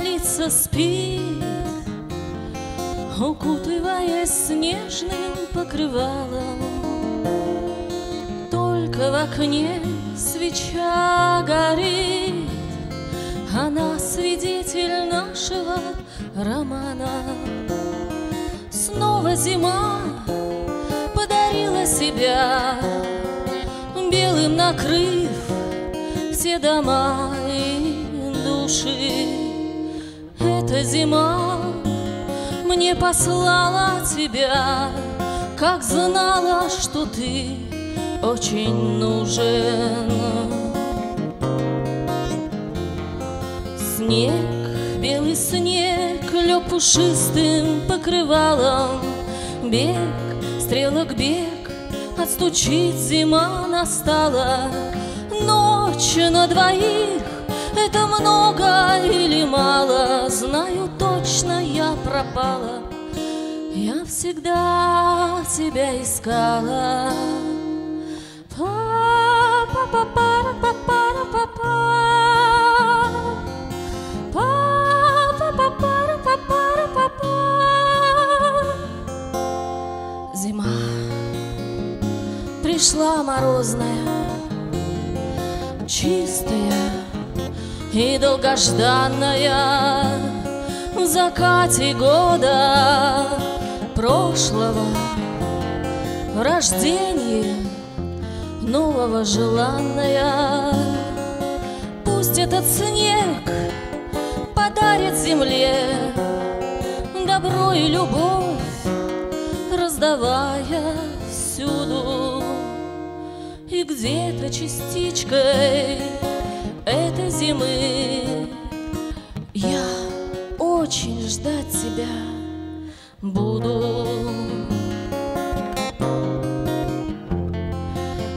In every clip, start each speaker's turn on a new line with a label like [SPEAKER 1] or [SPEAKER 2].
[SPEAKER 1] столица спит, Укутываясь снежным покрывалом. Только в окне свеча горит, Она свидетель нашего романа. Снова зима подарила себя, Белым накрыв все дома и души. Эта зима мне послала тебя, Как знала, что ты очень нужен. Снег, белый снег, лег пушистым покрывалом, Бег, стрелок бег, отстучит зима настала, Ночь на двоих, это много или мало, знаю точно, я пропала. Я всегда тебя искала. Зима пришла морозная, чистая и долгожданная закате года прошлого в рождении нового желанная. Пусть этот снег подарит земле добро и любовь, раздавая всюду и где-то частичкой этой зимы ждать тебя буду.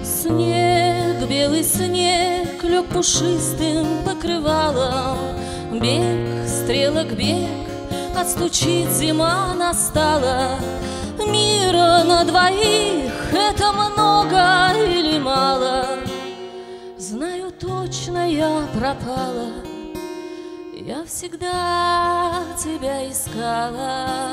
[SPEAKER 1] Снег, белый снег, лег пушистым покрывалом, Бег, стрелок бег, отстучит зима настала. Мира на двоих это много или мало? Знаю точно, я пропала, я всегда тебя искала.